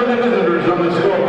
for the visitors on the scoreboard,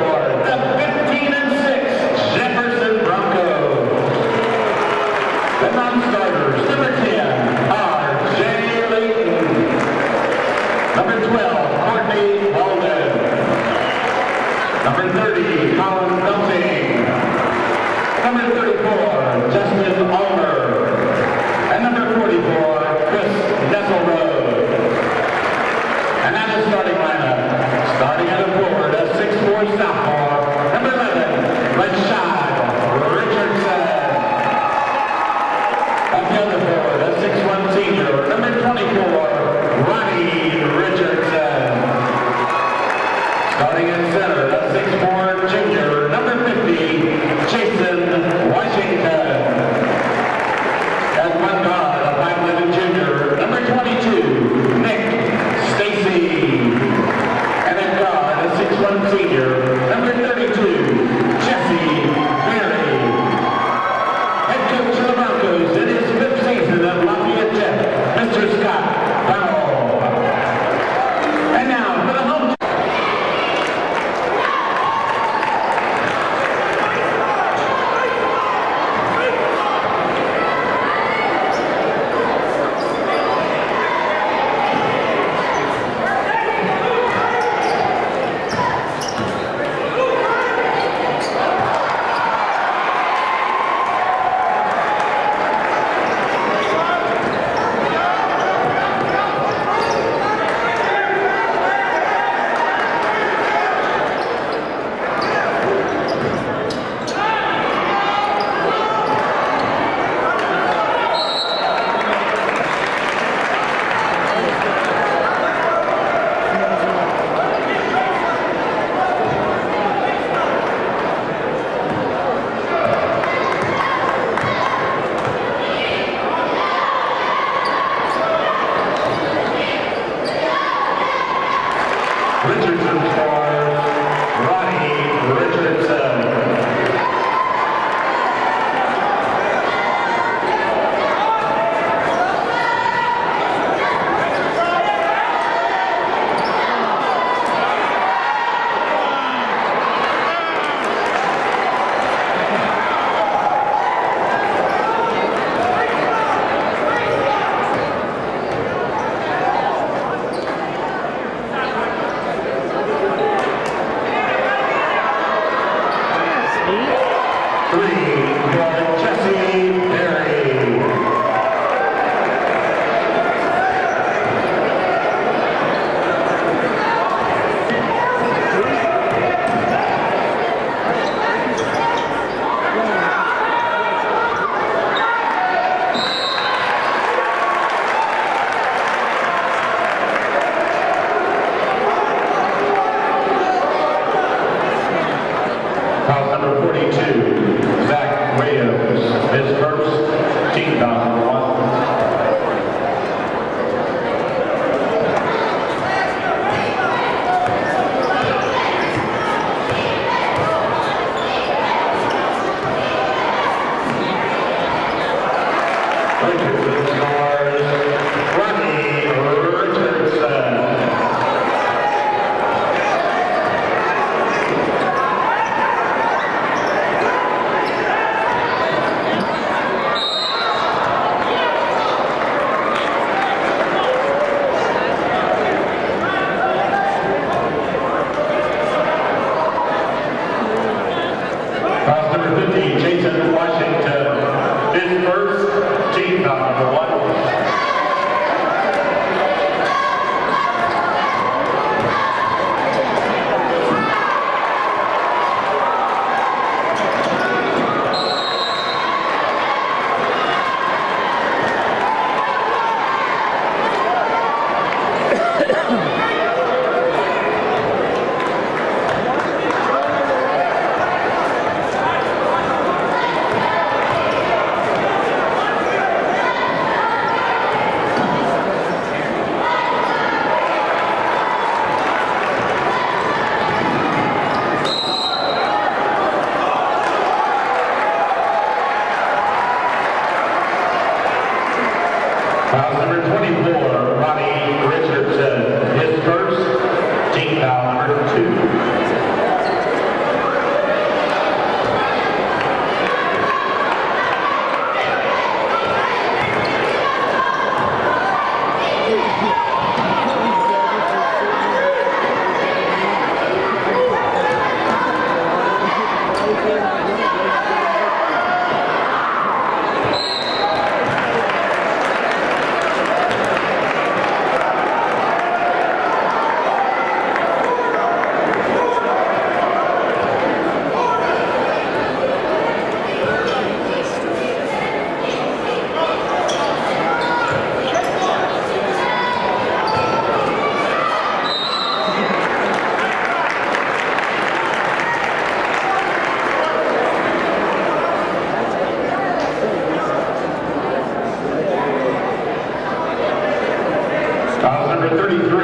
33,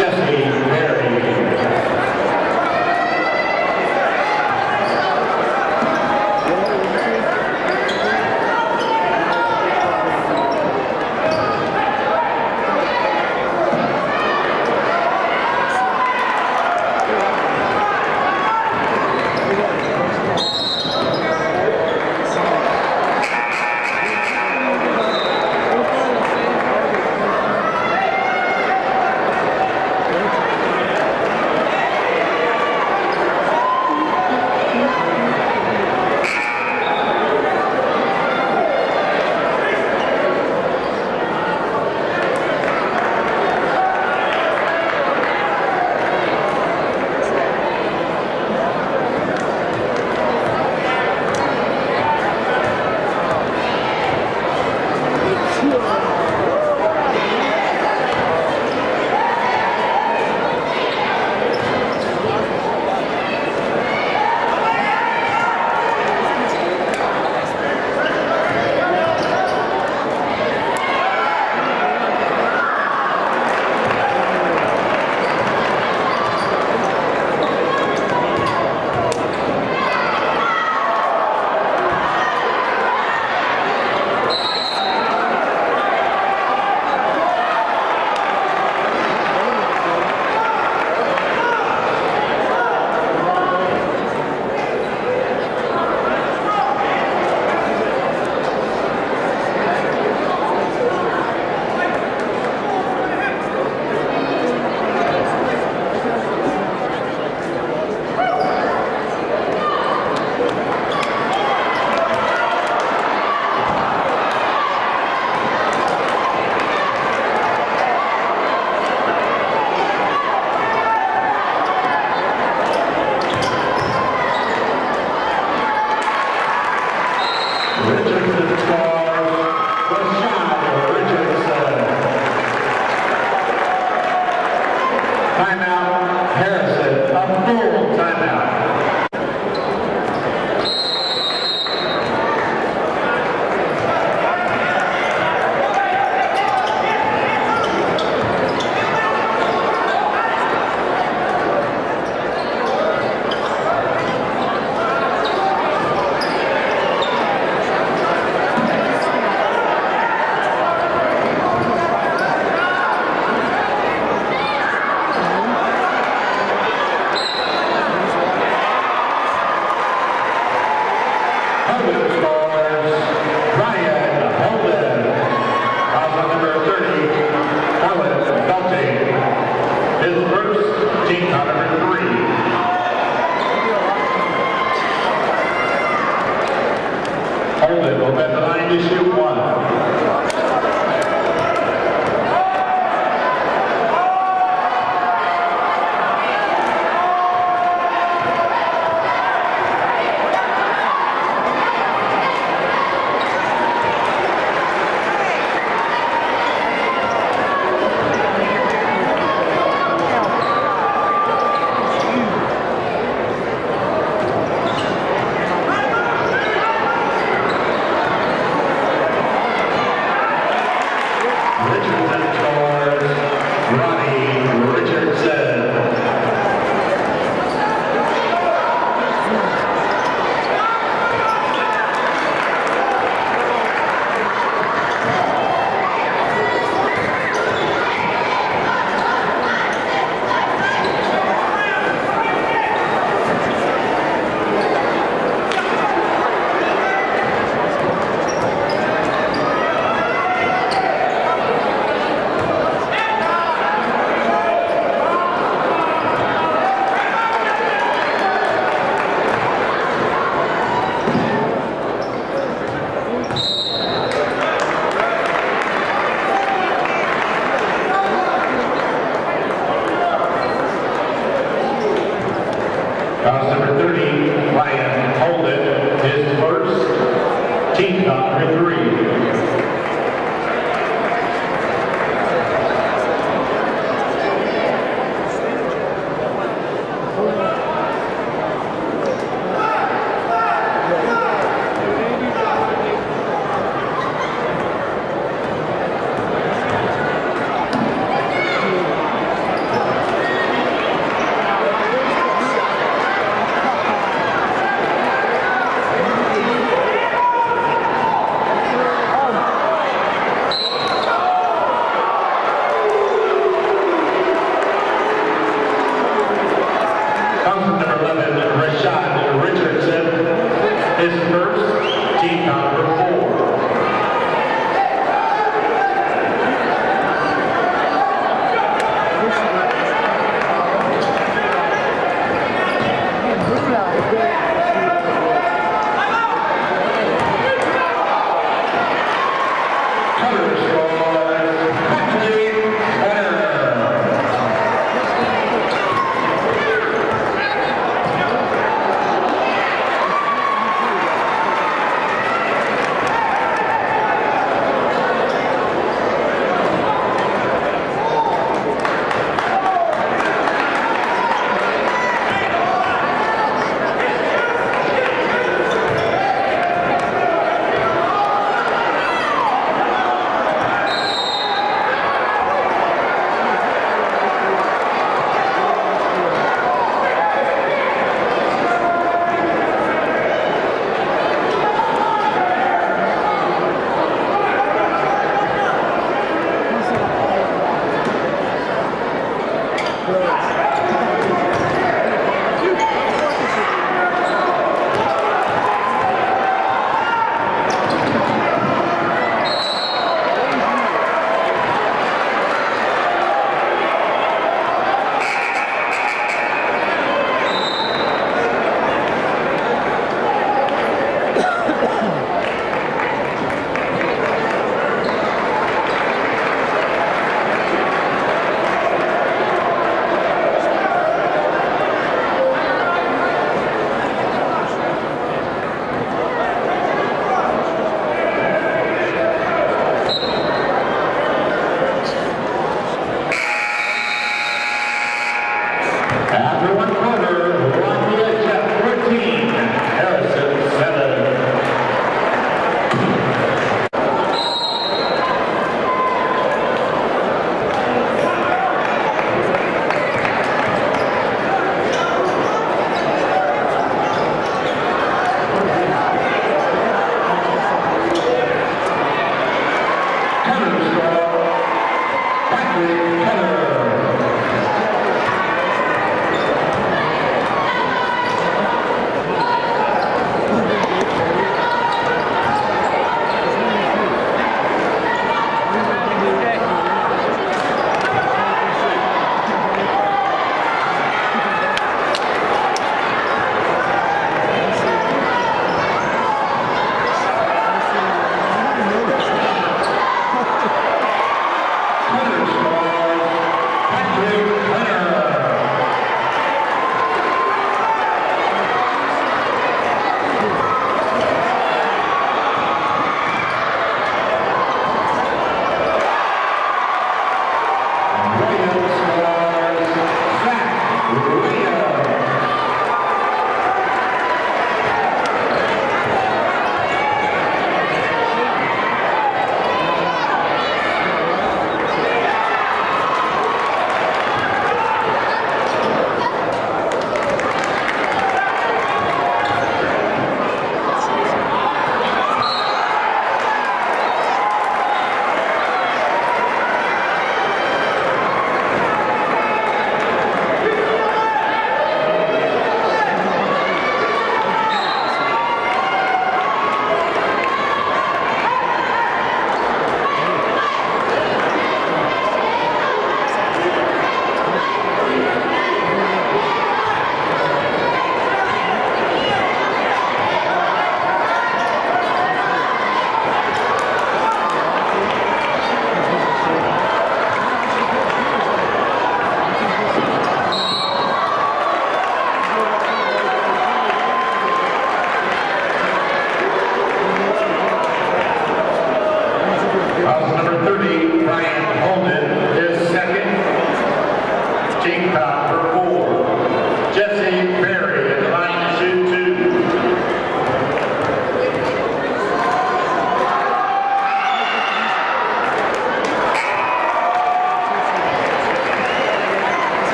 scores.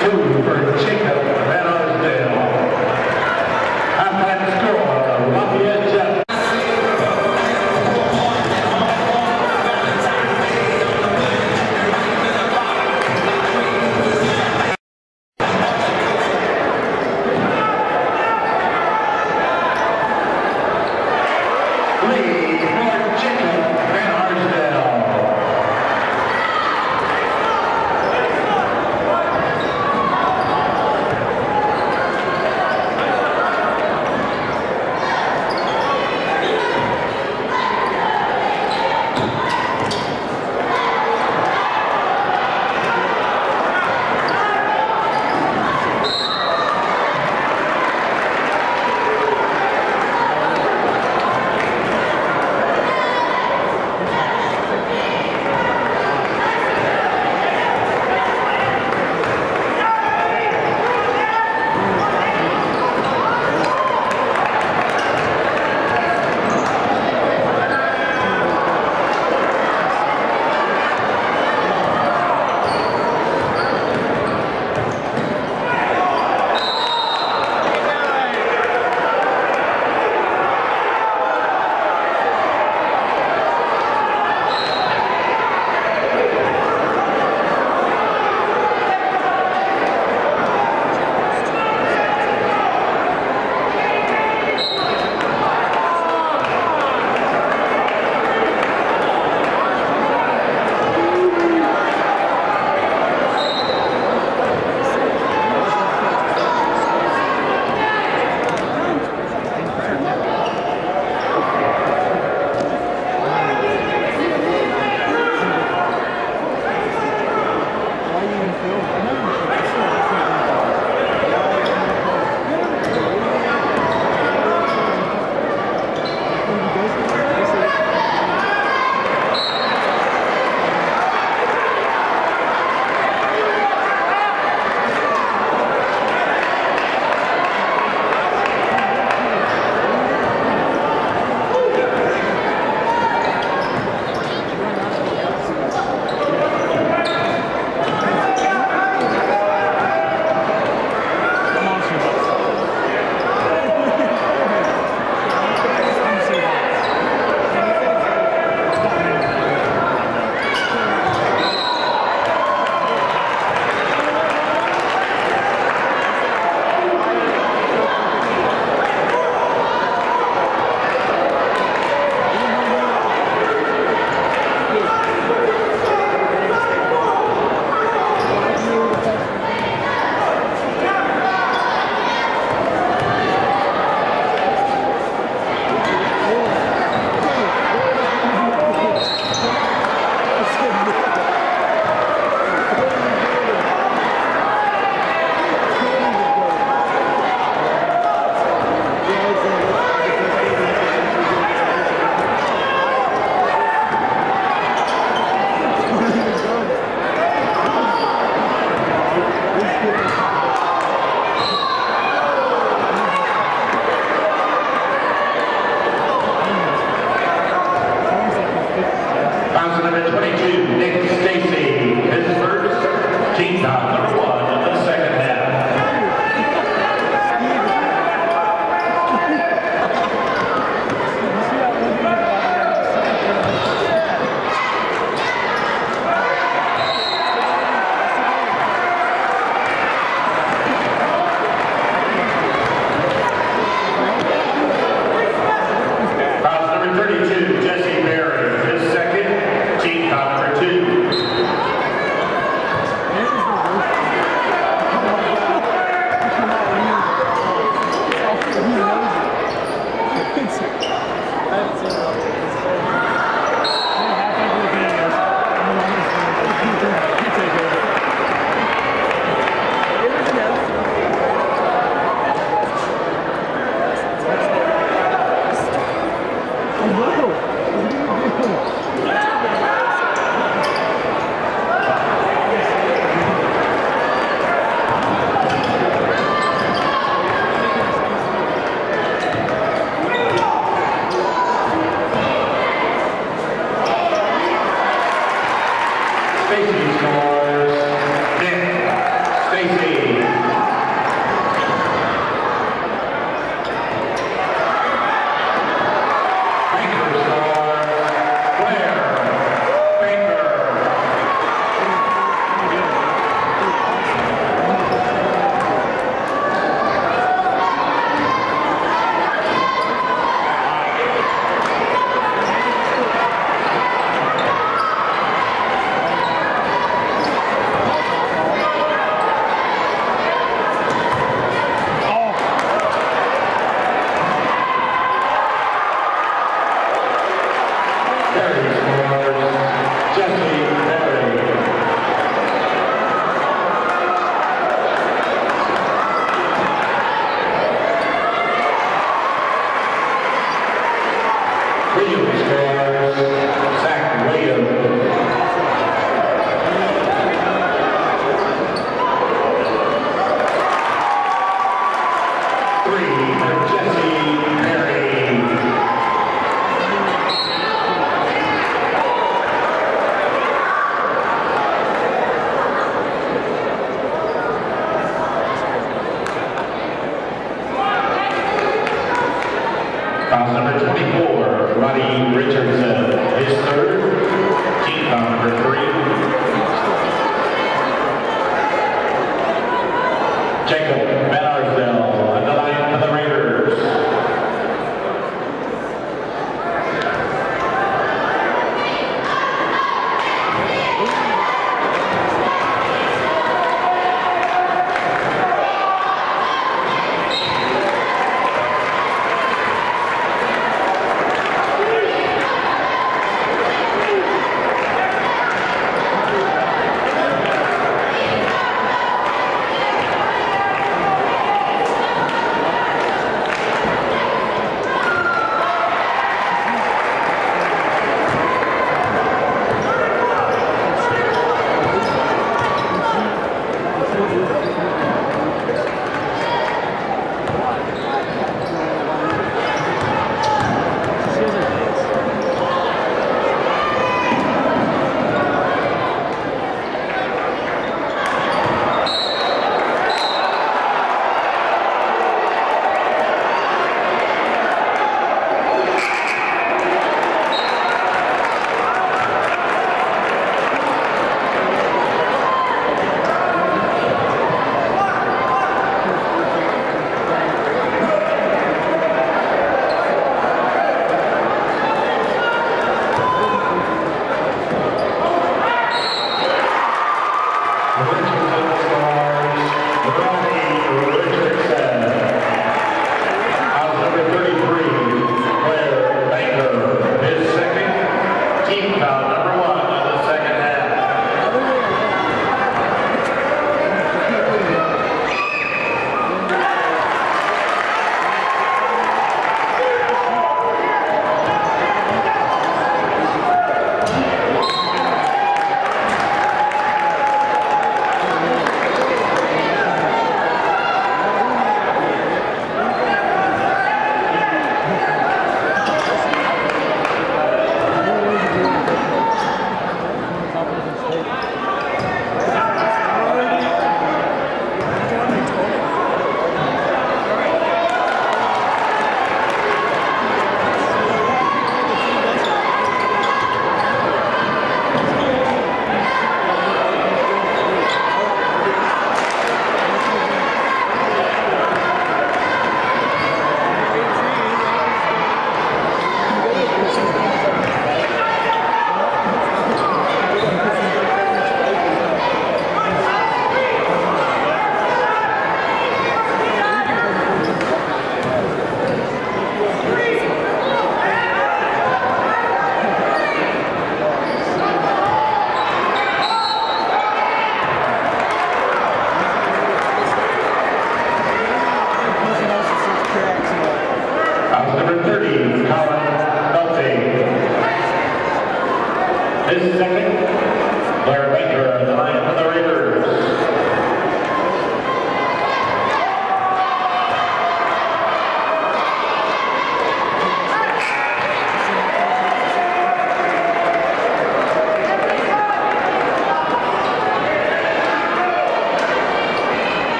Two for Jacob Van Arsdale.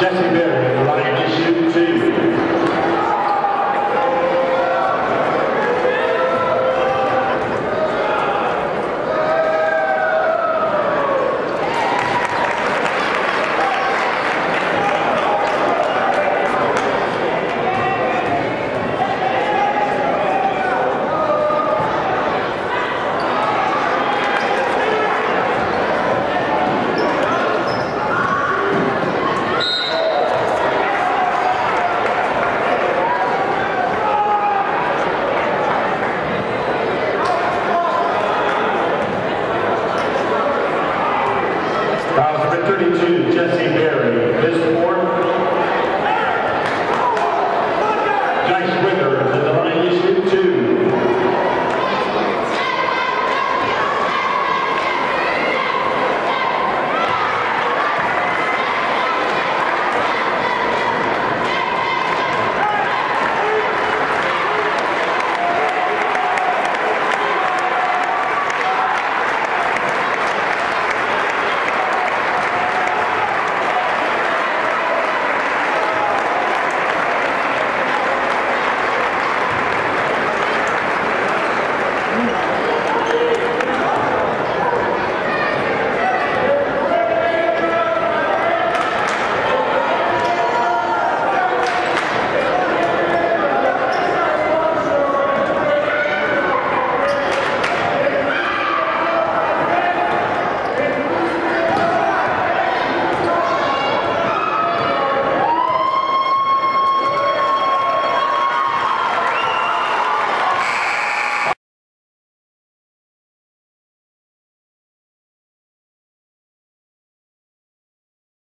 Jesse Berry, line to two.